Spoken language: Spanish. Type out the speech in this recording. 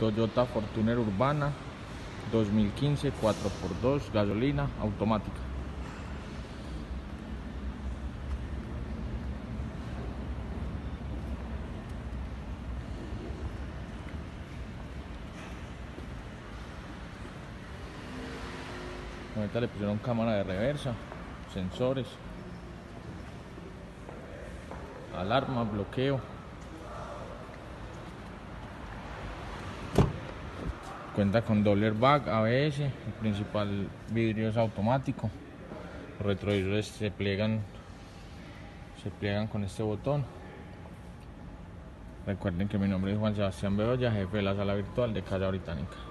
Toyota Fortuner Urbana 2015 4x2 gasolina automática. Ahorita le pusieron cámara de reversa, sensores, alarma, bloqueo. Cuenta con doble airbag, ABS, el principal vidrio es automático. Los retrovisores se pliegan, se pliegan con este botón. Recuerden que mi nombre es Juan Sebastián Bedoya, jefe de la sala virtual de Casa Británica.